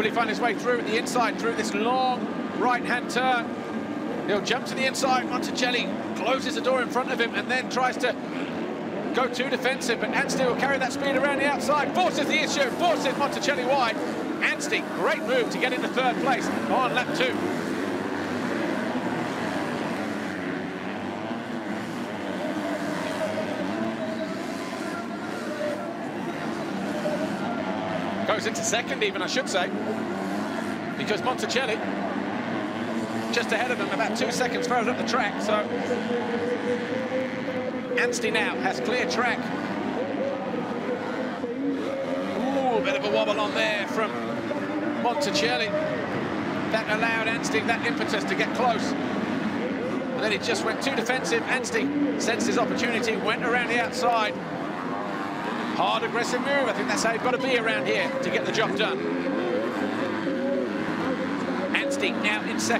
Will he find his way through at the inside, through this long right-hand turn? He'll jump to the inside. Monticelli closes the door in front of him and then tries to go too defensive, but Anstie will carry that speed around the outside, forces the issue, forces Monticelli wide. Anstie, great move to get into third place on lap two. Goes into second even, I should say, because Monticelli just ahead of him, about two seconds further up the track, so Anstie now has clear track. Ooh, a bit of a wobble on there from Monticelli. That allowed Anstie that impetus to get close. And then he just went too defensive. Anstie sensed his opportunity, went around the outside. Hard, aggressive move. I think that's how you've got to be around here to get the job done. Anstie now in second.